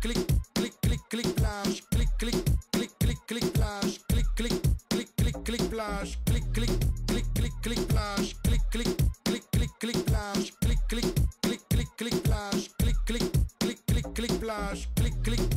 click click click click plage click click click click click plage click click click click click plage click click click click click plage click click click click click plage click click click click click plage click click click click click plage click click